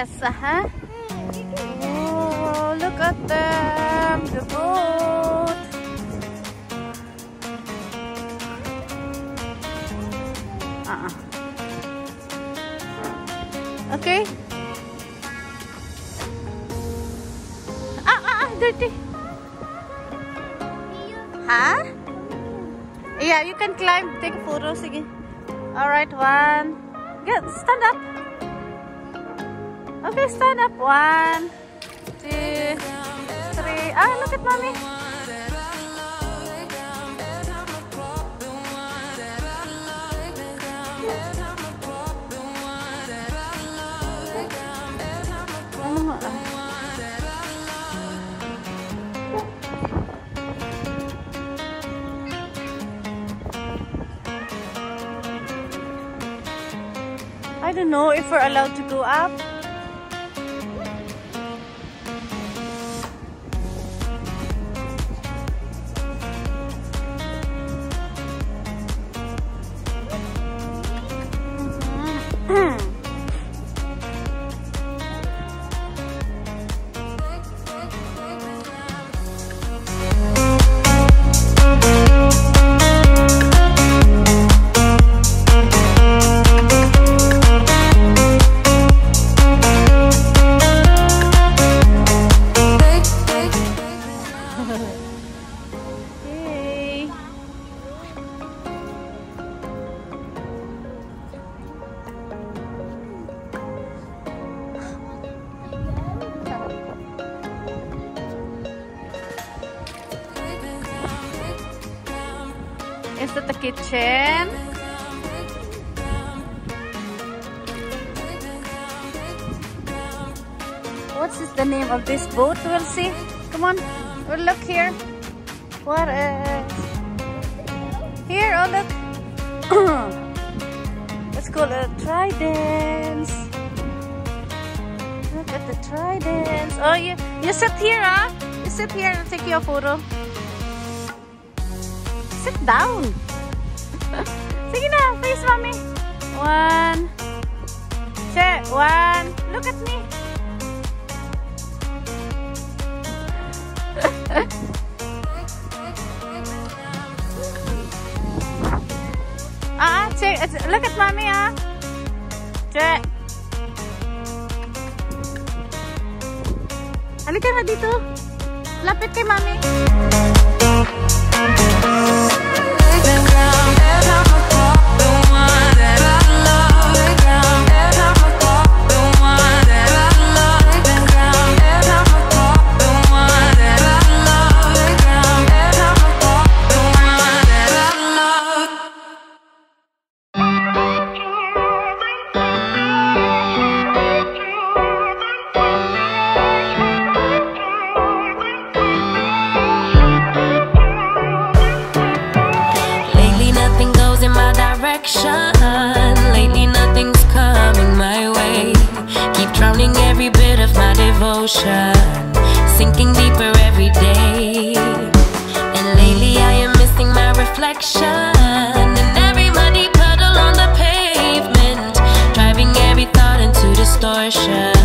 Yes, uh-huh. Oh, look at them, the boat. Uh-uh. Okay. Ah, ah, ah, dirty. Huh? Yeah, you can climb. Take photos again. Alright, one. Get, stand up. Okay, stand up. One, two, three. Ah, look at mommy. I don't know if we're allowed to go up. Kitchen? What's the name of this boat? We'll see. Come on. We'll look here. What is here? Oh look. Let's it a tridents. Look at the tridents. Oh, you you sit here, ah? You sit here. I'll take you a photo. Sit down. Sige na, face mommy. One. Check. One. Look at me. Ah, check. Look at mommy, ah. Check. Halika nga dito. Lapit kay mami. devotion, sinking deeper every day. And lately I am missing my reflection. And every muddy puddle on the pavement, driving every thought into Distortion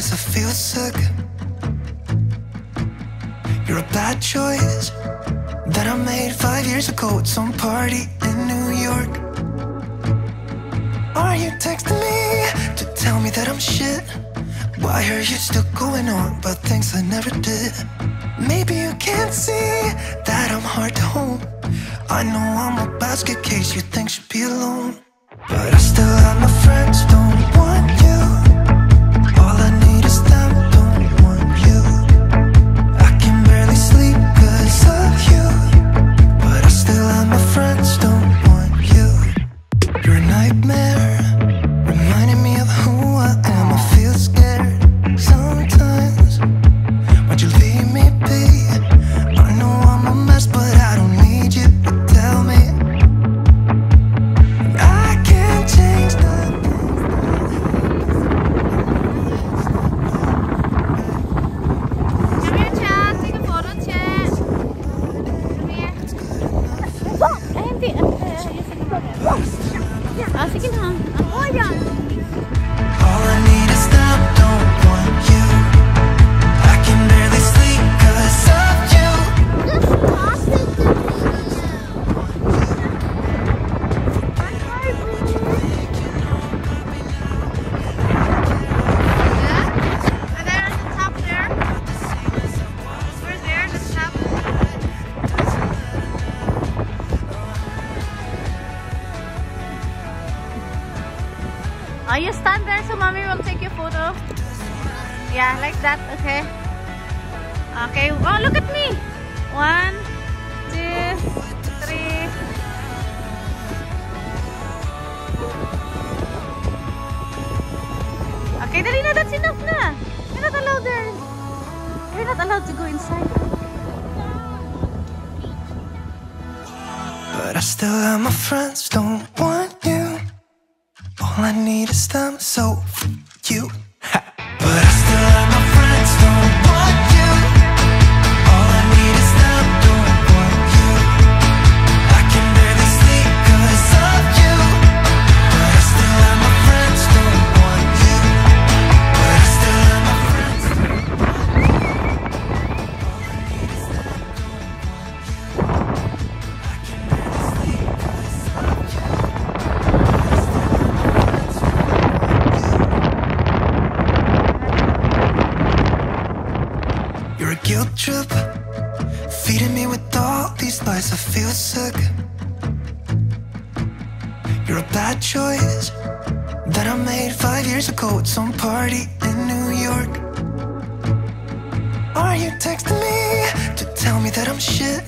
twice I feel sick You're a bad choice That I made five years ago at some party in New York Are you texting me to tell me that I'm shit? Why are you still going on about things I never did? Maybe you can't see that I'm hard to hold I know I'm a basket case you think should be alone But I still have my friends, don't Yeah, like that. Okay. Okay. Oh, look at me. One, two, three. Okay, dali na. That's enough na. You're not allowed there. You're not allowed to go inside. But I still have my friends, don't want you. All I need is them, so You're a guilt trip, feeding me with all these lies. I feel sick. You're a bad choice that I made five years ago at some party in New York. Are you texting me to tell me that I'm shit?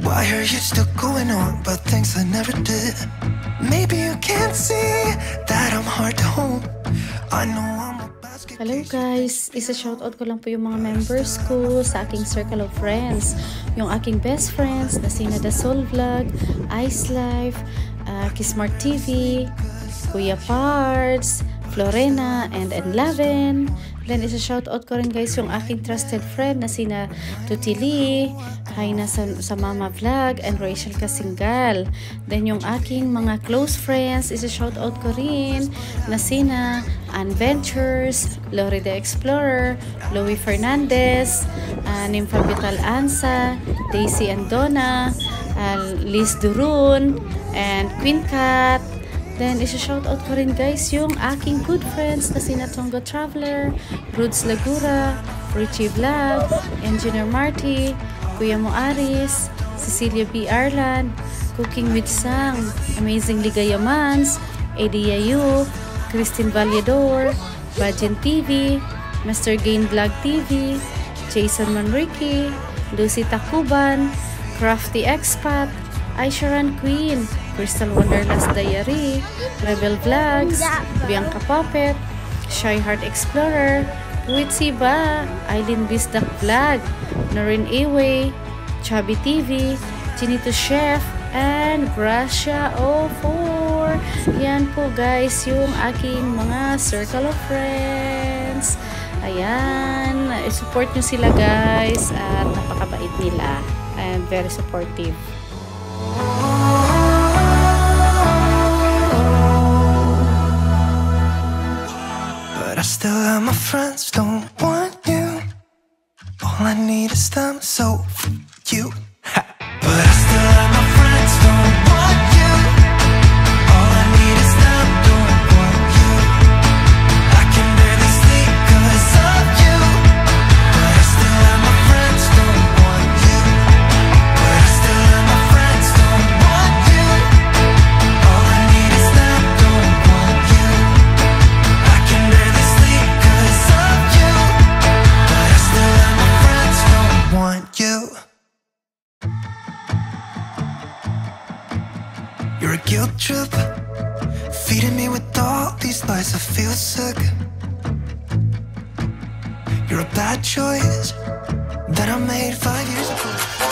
Why are you still going on about things I never did? Maybe you can't see that I'm hard to hold. I know I'm Hello guys! Isa shoutout ko lang po yung mga members ko sa aking circle of friends. Yung aking best friends na sina The Soul Vlog, Ice Life, uh, Kismart TV, Kuya Pards, Florena, and Enlaven. Then isa shoutout ko rin guys yung aking trusted friend na sina Tuti Lee, Haina sa, sa Mama Vlog, and Rachel Kasingal. Then yung aking mga close friends, isa shoutout ko rin na sina Ann Ventures, Lori the Explorer, Louie Fernandez, uh, Nympha Ansa, Daisy Andona, uh, Liz Durun, and Queen Cat. Then, isa-shoutout ko rin guys yung aking good friends na sina Tongo Traveler, Rudes Lagura, Richie Vlog, Engineer Marty, Kuya Mo Aris, Cecilia B. Arlan, Cooking with Sang, Amazing Ligayamans, Eddie Yayu, Christine Vallador, Bajin TV, Mr. Gain Vlog TV, Jason Manrique, Lucy Takuban, Crafty Expat, Aisharan Queen, Crystal Wonderlust Diary, Rebel Vlogs, Bianca Puppet, Shy Heart Explorer, Witsi Ba, Eileen Bisdak Vlog, Noreen Away, Chubby TV, Chinito Chef, and Gracia 04. Yan po guys yung aking mga circle of friends. Ayan, support nyo sila guys at napakabait nila and very supportive. But I still love my friends, don't want you. All I need is them, so you. You're a guilt trip, feeding me with all these lies. I feel sick. You're a bad choice that I made five years ago.